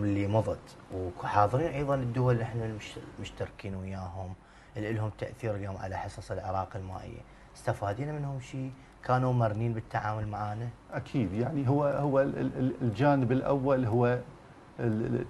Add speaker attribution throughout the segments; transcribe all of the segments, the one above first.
Speaker 1: اللي مضت وحاضرين أيضا الدول اللي إحنا مشتركين وياهم اللي لهم تأثير اليوم على حصص العراق المائية، استفادينا منهم شيء؟ كانوا مرنين بالتعامل معنا؟
Speaker 2: أكيد يعني هو هو الجانب الأول هو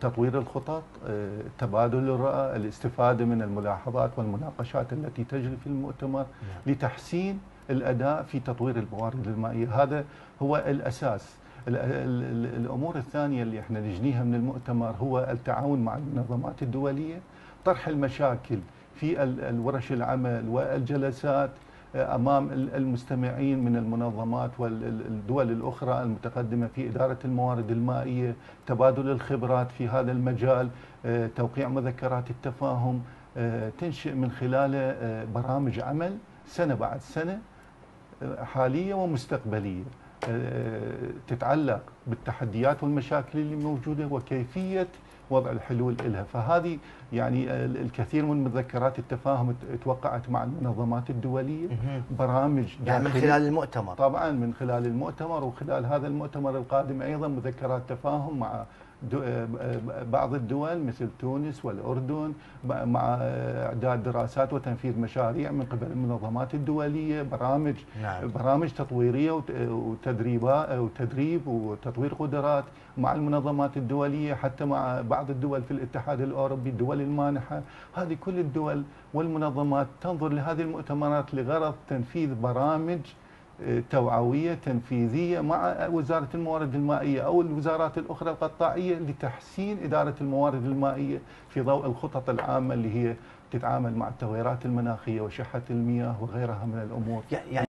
Speaker 2: تطوير الخطط، آه، تبادل الرؤى، الاستفادة من الملاحظات والمناقشات التي تجري في المؤتمر نعم. لتحسين الأداء في تطوير الموارد المائية، هذا هو الأساس. الأمور الثانية اللي إحنا نجنيها من المؤتمر هو التعاون مع المنظمات الدولية طرح المشاكل في الورش العمل والجلسات أمام المستمعين من المنظمات والدول الأخرى المتقدمة في إدارة الموارد المائية، تبادل الخبرات في هذا المجال، توقيع مذكرات التفاهم، تنشئ من خلاله برامج عمل سنة بعد سنة حالية ومستقبلية. تتعلق بالتحديات والمشاكل اللي موجودة وكيفية وضع الحلول لها فهذه يعني الكثير من مذكرات التفاهم توقعت مع المنظمات الدولية. برامج
Speaker 1: يعني من خلال المؤتمر.
Speaker 2: طبعا من خلال المؤتمر وخلال هذا المؤتمر القادم أيضا مذكرات تفاهم مع بعض الدول مثل تونس والأردن مع إعداد دراسات وتنفيذ مشاريع من قبل المنظمات الدولية برامج نعم. برامج تطويرية وتدريبات وتدريب وتطوير قدرات مع المنظمات الدولية حتى مع بعض الدول في الاتحاد الأوروبي الدول المانحة هذه كل الدول والمنظمات تنظر لهذه المؤتمرات لغرض تنفيذ برامج توعوية تنفيذية مع وزارة الموارد المائية أو الوزارات الأخرى القطاعية لتحسين إدارة الموارد المائية في ضوء الخطط العامة اللي هي تتعامل مع التغيرات المناخية وشحة المياه وغيرها من الأمور.
Speaker 1: يعني